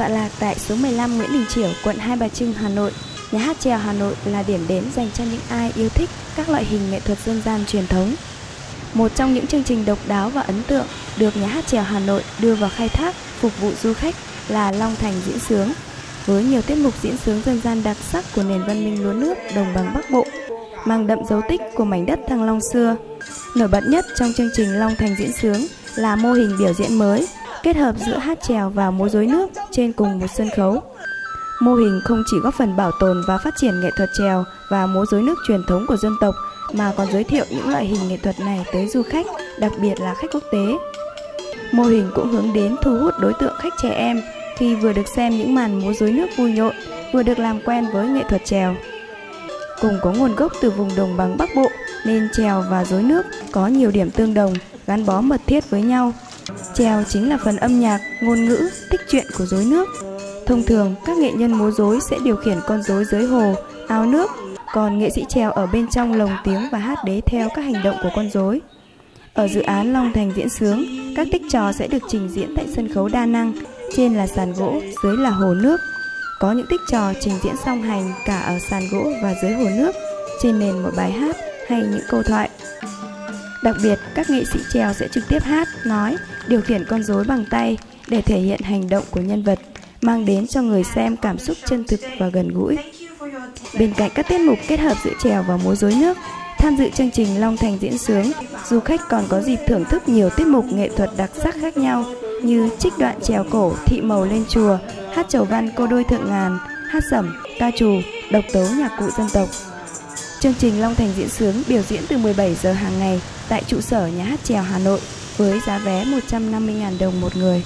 tọa lạc tại số 15 Nguyễn Đình Chiểu, quận Hai Bà Trưng, Hà Nội. Nhà hát trèo Hà Nội là điểm đến dành cho những ai yêu thích các loại hình nghệ thuật dân gian truyền thống. Một trong những chương trình độc đáo và ấn tượng được nhà hát trèo Hà Nội đưa vào khai thác phục vụ du khách là Long Thành diễn sướng. Với nhiều tiết mục diễn sướng dân gian đặc sắc của nền văn minh lúa nước đồng bằng Bắc Bộ, mang đậm dấu tích của mảnh đất Thăng Long xưa. Nổi bật nhất trong chương trình Long Thành diễn sướng là mô hình biểu diễn mới kết hợp giữa hát trèo và múa rối nước trên cùng một sân khấu. Mô hình không chỉ góp phần bảo tồn và phát triển nghệ thuật trèo và múa rối nước truyền thống của dân tộc mà còn giới thiệu những loại hình nghệ thuật này tới du khách, đặc biệt là khách quốc tế. Mô hình cũng hướng đến thu hút đối tượng khách trẻ em khi vừa được xem những màn múa rối nước vui nhộn, vừa được làm quen với nghệ thuật trèo. Cùng có nguồn gốc từ vùng đồng bằng Bắc Bộ nên trèo và rối nước có nhiều điểm tương đồng, gắn bó mật thiết với nhau. Trèo chính là phần âm nhạc, ngôn ngữ, tích truyện của rối nước. Thông thường, các nghệ nhân múa rối sẽ điều khiển con rối dưới hồ, ao nước, còn nghệ sĩ trèo ở bên trong lồng tiếng và hát đế theo các hành động của con rối. Ở dự án Long Thành diễn sướng, các tích trò sẽ được trình diễn tại sân khấu đa năng, trên là sàn gỗ, dưới là hồ nước. Có những tích trò trình diễn song hành cả ở sàn gỗ và dưới hồ nước, trên nền một bài hát hay những câu thoại. Đặc biệt, các nghệ sĩ trèo sẽ trực tiếp hát, nói, điều khiển con rối bằng tay để thể hiện hành động của nhân vật, mang đến cho người xem cảm xúc chân thực và gần gũi. Bên cạnh các tiết mục kết hợp giữa trèo và múa rối nước, tham dự chương trình Long Thành diễn sướng, du khách còn có dịp thưởng thức nhiều tiết mục nghệ thuật đặc sắc khác nhau như trích đoạn trèo cổ thị màu lên chùa, hát chầu văn cô đôi thượng ngàn, hát sẩm, ca trù, độc tấu nhạc cụ dân tộc. Chương trình Long Thành diễn sướng biểu diễn từ 17 giờ hàng ngày tại trụ sở nhà hát trèo Hà Nội với giá vé 150.000 đồng một người.